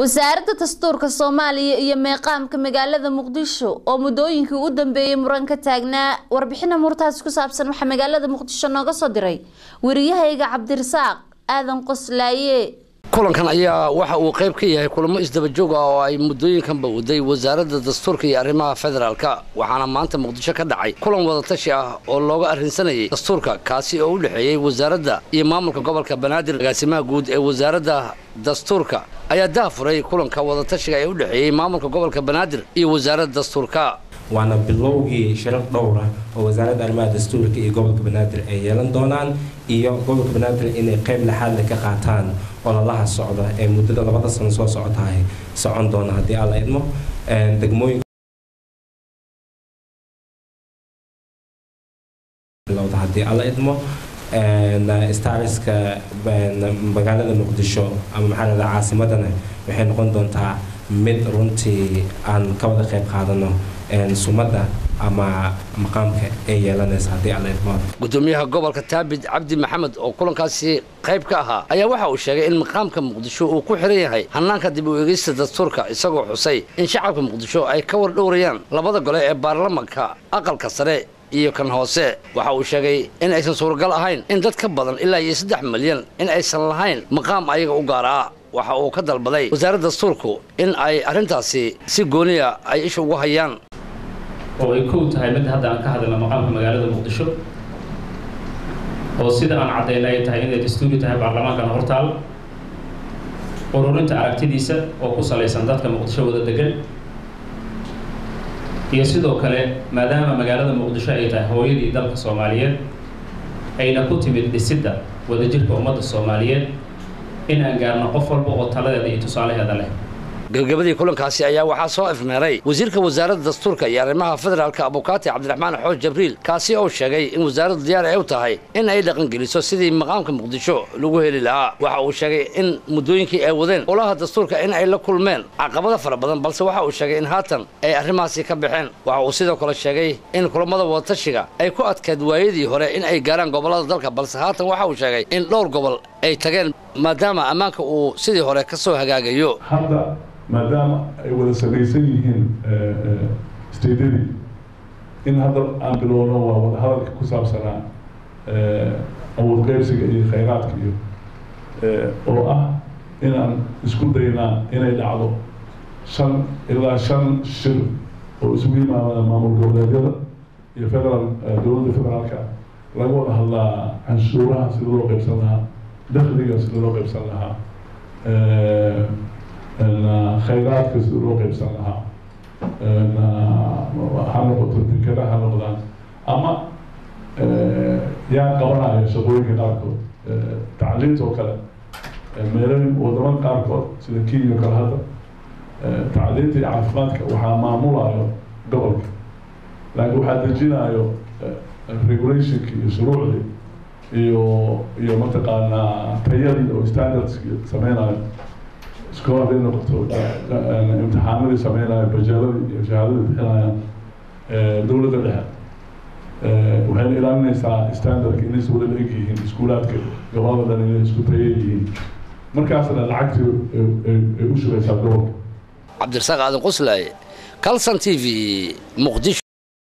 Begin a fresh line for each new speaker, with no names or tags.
wasaaradda dastuurka soomaaliya iyo meeqaamka magaalada muqdisho oo muddooyinkii u dambeeyey muran ka taagnaa warbixina murtaasi ku saabsan waxaa magaalada muqdisho nooga soo diray. Wariyahayga cabdirasaaq aadan qoslaaye.
Kulankan ayaa waxa uu qayb ka yahay kulamo isdabajoog ah oo ay muddooyinkanba waday wasaaradda dastuurka iyo arrimaha federaalka waxaana maanta muqdisho ka dhacay kulan wadatashi ah oo looga arrinsanayay dastuurka kaasi oo u dhexeeyey wasaaradda iyo maamulka gobolka banaadir agaasimaha guud ee wasaaradda dastuurka ayaa daafuray kulanka wadatashiga ee u dhexeeyey maamulka gobolka banaadir iyo wasaaradda dastuurka.
Waana bilowgii shirar dhowr ah oo wasaaradda arrimaha dastuurka iyo gobolka banaadir ay yeelan doonaan iyo gobolka banaadir inay qayb laxaadle ka qaataan ololaha socda ee muddada labada sano soo socotahay socon doona haddii alla idmo degmooyin haddii alla idmo stariska magaalada muqdisho ama maxaa lahada caasimadana waxay noqon doontaa mid runtii aan ka wada qayb qaadano sumadda ama maqaamka ay yeelanaysa haddii alla idmo
gudoomiyaha gobolka taabid cabdi maxamed oo kulankaasi qayb ka ahaa ayaa waxa uu sheegay in maqaamka muqdisho uu ku xiran yahay hannaanka dib u eegeysta dastuurka isagoo xusay in shacabka muqdisho ay ka war dhowrayaan labada gole ee baarlamanka aqalka sare iyo kan hoose waxa uu sheegay in aysan suuragal ahayn in dad ka badan ilaa iyo saddex milyan in aysan lahayn maqaam ayaga u gaaraa waxa uu ka dalbaday wasaaradda dastuurku in ay arrintaasi si gooniya ay isha ugu hayaan.
Oo ay kow tahay mid hadda aan ka hadalna maqaamka magaalada muqdisho oo sida aan caddayna ay tahay inay dastuuri tahay baarlamaankana hortaal ururinta aragtidiisa oo ku salaysan dadka muqdisho wada degan iyo sidoo kale maadaama magaalada muqdisho ay tahay hooyadii dalka soomaaliyeed ayna ku timid dhisidda wadajirka ummadda soomaaliyeed in aan gaarno qof walba oo taladeeda iyo tusaalaheeda leh
gabagabadii kulankaasi ayaa waxaa soo ifmeeray wasiirka wasaaradda dastuurka iyo arrimaha federaalka abukaati cabdiraxmaan xooj jabriil kaasi oo sheegay in wasaaraddu diyaar ay u tahay in ay dhaqangeliso sidii maqaamka muqdisho lagu heli lahaa. Waxa uu sheegay in muddooyinkii ay wadeen olaha dastuurka in ay la kulmeen caqabado fara badan balse waxa uu sheegay in haatan ay arrimahaasi ka baxeen. Waxa uu sidoo kale sheegay in kulamada wadatashiga ay ku adkayd waayadii hore in ay gaaraan gobollada dalka balse haatan waxa uu sheegay in dhowr gobol ay tageen maadaama ammaanka uu sidii hore ka soo hagaagayo.
Maadaama ay wada salaysan yihiin stadadii in hadda aan bilowno waa wada hadalka ku saabsanaa awood qaybsiga iyo khayraadka iyo oo ah inaan isku daynaa inay dhacdo shan ilaa shan shir oo isugu yimaada maamul goboleedyada iyo federal dowladda federaalka. Laga wada hadlaa canshuuraha sida loo qaybsan lahaa dakhliga sida loo qaybsan lahaa khayraadka sida loo qaybsan lahaa ha noqoto denkada ha noqdaan ama yaa qabanaya shaqooyinka qaarkood tacliinta oo kale meelooyin waddamada qaarkood sida kenya o kale hadda tacliinta iyo caafimaadka waxaa maamulayo gobolka laakiin waxaa dejinayo regulationki iyo shuruucdii iyo iyo mataqaanaa tayadii oo standardski sameynayo iskool haday noqoto imtixaanadii sameynayo bajeeladii iyo shahaadadii bixinayaan dowladda dhexe waxayna ilaalinaysaa standardka inay si wada la eg yihiin iskuulaadka gobollada dhan inay isku taye yihiin markaasna lacagtii ay u shugaysaa gobolka
cabdirasaaq aadan qoslaaye calson t v muqdisho